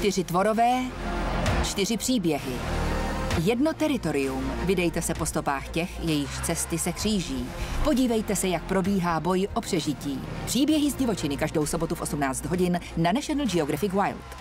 Čtyři tvorové, čtyři příběhy. Jedno teritorium. Vydejte se po stopách těch, jejichž cesty se kříží. Podívejte se, jak probíhá boj o přežití. Příběhy z divočiny každou sobotu v 18 hodin na National Geographic Wild.